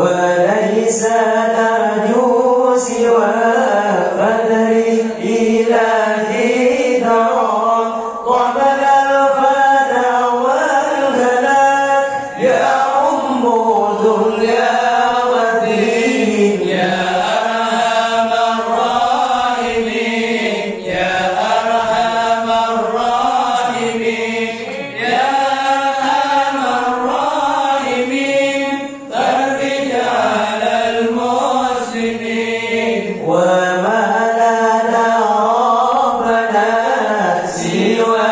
what you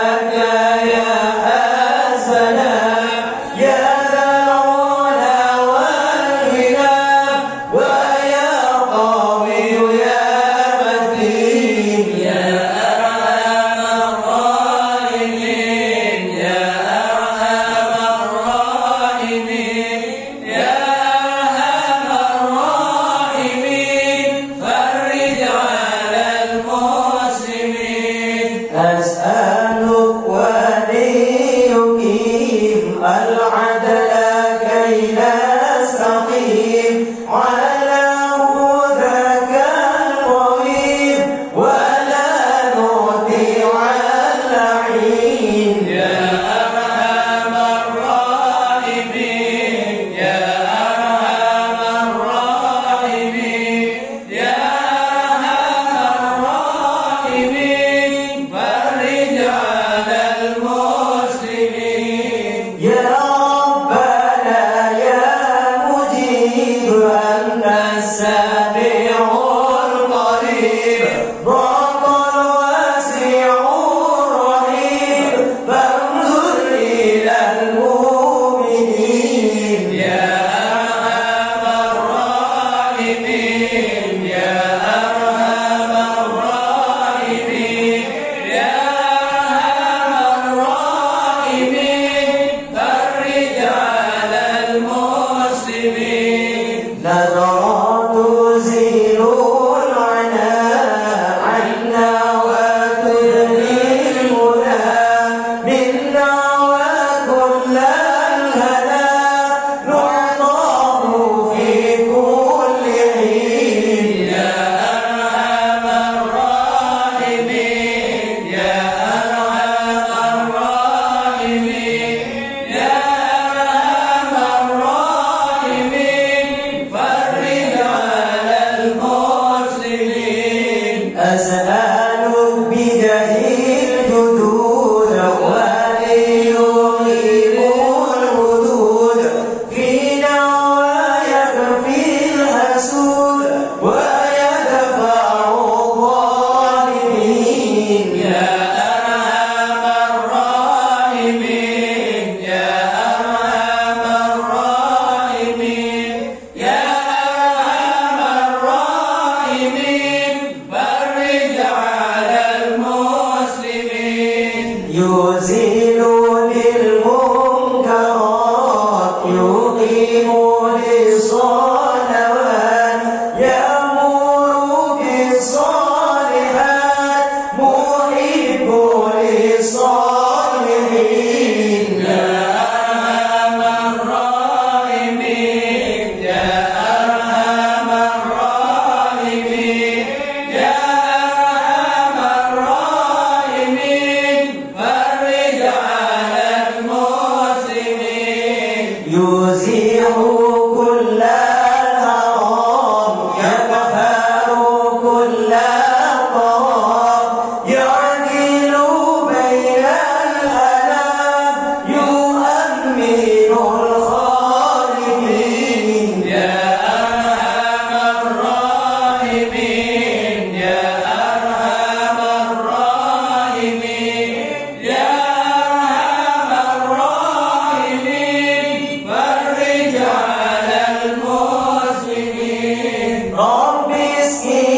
say.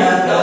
إله